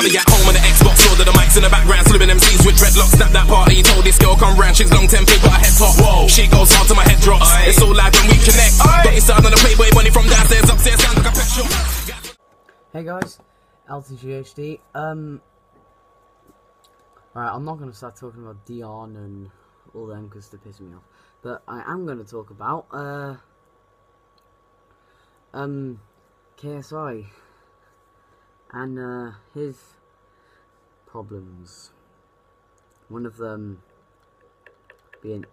I'll at home on the Xbox, load of the mics in the background, slipping MCs with dreadlocks. Snap that party, told this girl come round, she's long tempered, got her head top. Whoa, she goes hard till my head drops. It's so loud when we connect. Got me started on the Playboy money from downstairs, upstairs, sound like a pet shop. Hey guys, LTGHD. Um, alright, I'm not gonna start talking about Dion and all them because they piss me off, but I am gonna talk about uh, um, KSI and uh, his problems. One of them being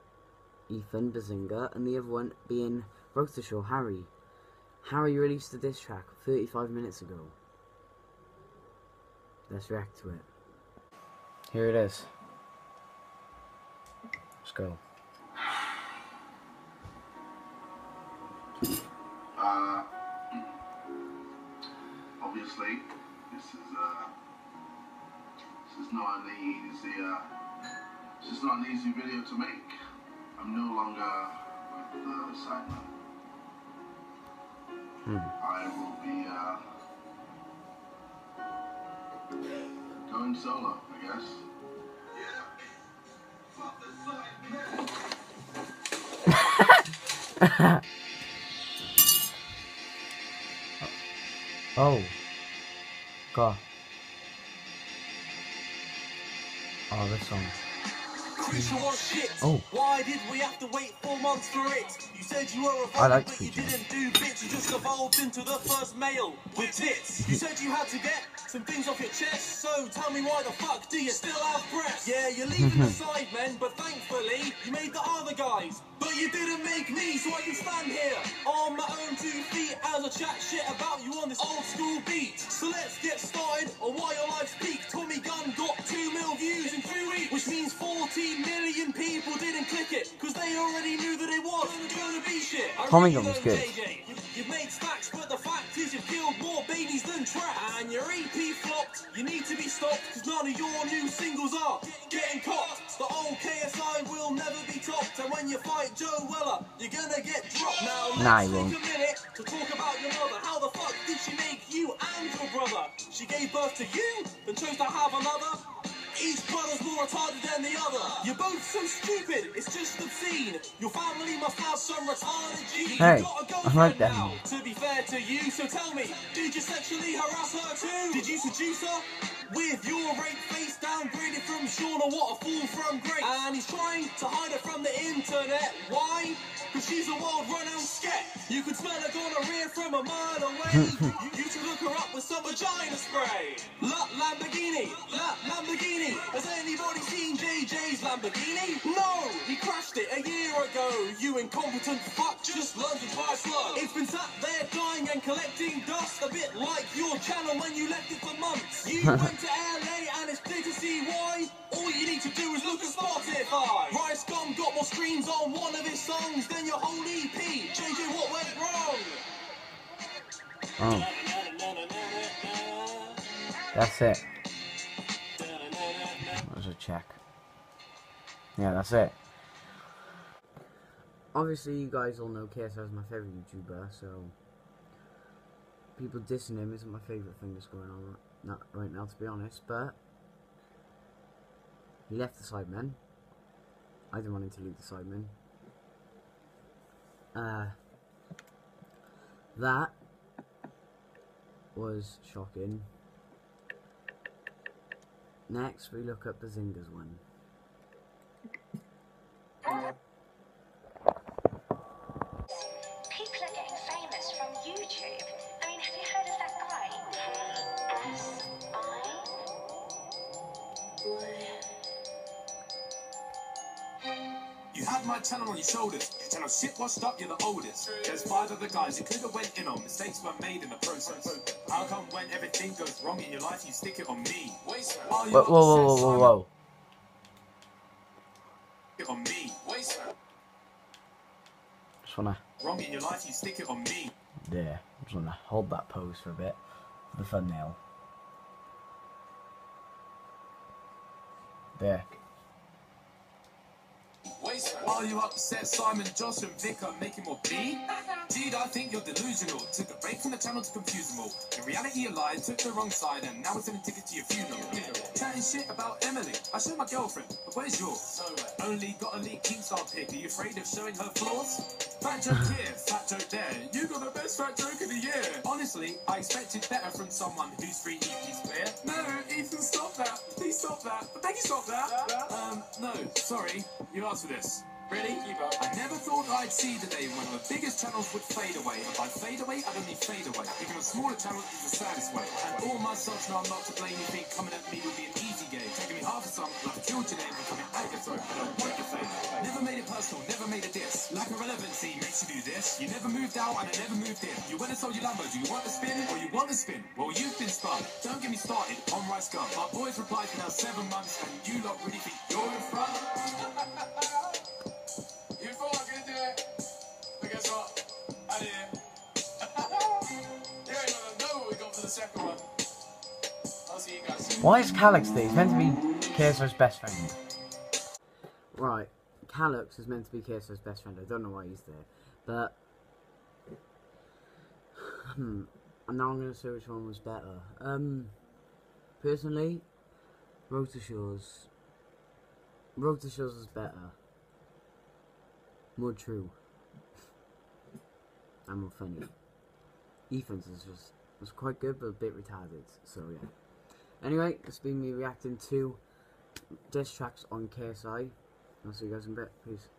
Ethan Behzinga, and the other one being Wroetoshaw Harry. Harry released a diss track 35 minutes ago. Let's react to it. Here it is. Let's go. Uh, obviously, this is uh, is not an easy uh, this is not an easy video to make. I'm no longer with the Sidemen. I will be uh, going solo, I guess. Oh. God. Oh, this song. Creature was shit. Oh. Why did we have to wait four months for it? You said you were a I like but you didn't do bits. You just evolved into the first male with tits. You said you had to get some things off your chest. So tell me why the fuck do you still have breasts? Yeah, you're leaving the Sidemen, but thankfully you made the other guys. But you didn't make me, so I can stand here on my own two feet as I chat shit about you on this old school beat. So let's get started on why your life's peak. Which means 14 million people didn't click it because they already knew that it was gonna be shit. Tommy really Gunn was good. JJ. You've made stacks, but the fact is you've killed more babies than traps. And your EP flopped. You need to be stopped because none of your new singles are getting copped. The old KSI will never be topped. And when you fight Joe Weller, you're gonna get dropped. Now let's Nah, you take a minute to talk about your mother. How the fuck did she make you and your brother? She gave birth to you, then chose to have another. Each brother's more retarded than the other. You're both so stupid, it's just obscene. Your family must have some retarded genes. Hey, You got a I like that now. To be fair to you, so tell me, did you sexually harass her too? Did you seduce her? With your rape face downgraded from Sean or what a fool from Grace. And he's trying to hide her from the internet. Why? Because she's a world renowned sket. You could smell a gonorrhea from a mile away. you, you should hook her up with some vagina spray. La JJ's Lamborghini? No, he crashed it a year ago. You incompetent fuck, just lunged by a slug. It's been sat there dying and collecting dust, a bit like your channel when you left it for months. You went to LA and it's clear to see why. All you need to do is look at Spotify. Rice Gum got more streams on one of his songs than your whole EP. JJ, what went wrong? Oh, that's it. There's a check. Yeah, that's it. Obviously, you guys all know KSI is my favorite YouTuber, so people dissing him isn't my favorite thing that's going on right, not right now, to be honest. But he left the Sidemen. I didn't want him to leave the Sidemen. Uh, that was shocking. Next, we look at Behzinga's one. You had my channel on your shoulders. Channel shit washed up, you're the oldest. There's five other guys you could have went in on. Mistakes were made in the process. How come when everything goes wrong in your life, you stick it on me? Whoa, whoa, whoa, whoa, whoa, whoa. It on me. Just wanna, Wrong in your life, you stick it on me. there. Just wanna hold that pose for a bit for the thumbnail. There. While you upset Simon, Josh, and Vic are making more beat. Dude, I think you're delusional. Took a break from the channel to confuse them all. In reality, you lied, took the wrong side, and now we're selling tickets to your funeral. Chatting shit about Emily. I showed my girlfriend, but where's yours? Only got a leak Keemstar pic. Are you afraid of showing her flaws? Fat joke here, fat joke there. You got the best fat joke of the year. Honestly, I expected better from someone who's three EPs clear. No, Ethan, stop that. Please stop that. I beg you stop that. Um, no, sorry. You asked for this. Ready? I never thought I'd see the day when the biggest channels would fade away. And by fade away, I don't mean fade away. Even a smaller channel is the saddest way. And all my subs know I'm not to blame. You think coming at me will be an easy game. Taking me half a sum, like killed your name, becoming Agatha. I don't want your fame. Never made it personal, never made a diss. Lack of relevancy makes you do this. You never moved out and I never moved in. You went and sold your Lambo. Do you want the spin or you want the spin? Well, you've been spun. Don't get me started on Rice Gum. My boys replied for now seven months, and you lot really think Why is Callux there? He's meant to be Kelso's best friend. Right, Callux is meant to be Kirsto's best friend. I don't know why he's there, but hmm, and now I'm gonna say which one was better. Um, personally, Wroetoshaw's. To is better, more true, and more funny. Ethan's is just was quite good, but a bit retarded. So yeah. Anyway, it's been me reacting to diss tracks on KSI. I'll see you guys in a bit. Peace.